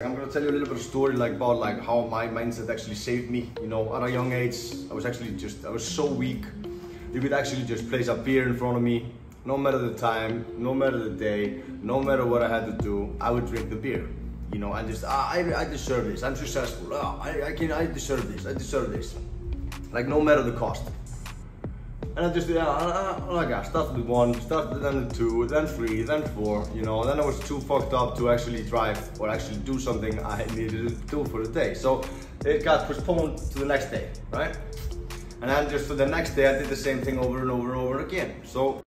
I'm gonna tell you a little bit of story like about like how my mindset actually saved me. You know, at a young age, I was actually just I was so weak. You could actually just place a beer in front of me, no matter the time, no matter the day, no matter what I had to do, I would drink the beer. You know, and just I I deserve this. I'm successful. Ah, I I can I deserve this. I deserve this. Like no matter the cost. And I just, yeah, I, like I started with one, started then with two, then three, then four, you know, then I was too fucked up to actually drive or actually do something I needed to do for the day. So it got postponed to the next day, right? And then just for the next day, I did the same thing over and over and over again. So